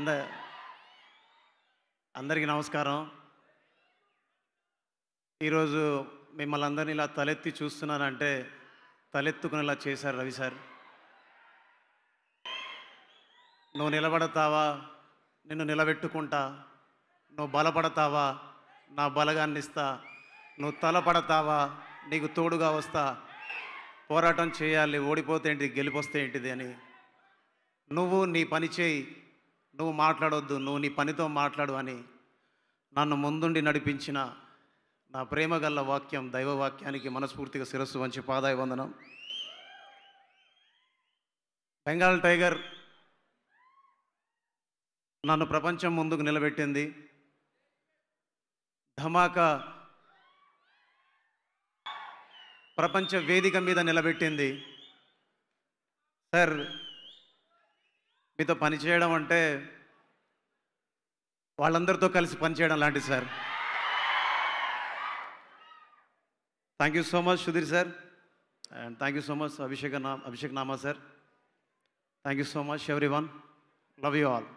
అంద అందరికీ నమస్కారం. ఈరోజు మిమ్మల్ని అందరినీ ఇలా తలెత్తి చూస్తున్నానంటే తలెత్తుకునేలా చేశారు రవి సార్. నువ్వు నిలబడతావా? నిన్ను నిలబెట్టుకుంటా. నువ్వు బలపడతావా? నా బలగాన్ని ఇస్తా. నువ్వు తలపడతావా? నీకు తోడుగా వస్తా. పోరాటం చేయాలి ఓడిపోతే ఏంటిది గెలిపొస్తే ఏంటిది అని. నువ్వు నీ పని చేయి. నువ్వు మాట్లాడొద్దు నువ్వు నీ పనితో మాట్లాడు అని నన్ను ముందుండి నడిపించిన నా ప్రేమ గల్ల వాక్యం దైవ వాక్యానికి మనస్ఫూర్తిగా శిరస్సు వంచి పాదాయ వందనం. బెంగాల్ టైగర్ నన్ను ప్రపంచం ముందుకు నిలబెట్టింది. ధమాకా ప్రపంచ వేదిక మీద నిలబెట్టింది. సార్ మీతో పనిచేయడం అంటే వాళ్ళందరితో కలిసి పనిచేయడం లాంటిది sir. Thank you so much Sudheer sir. And thank you so much Abhishek నా Abhishek Nama sir. Thank you so much everyone love you all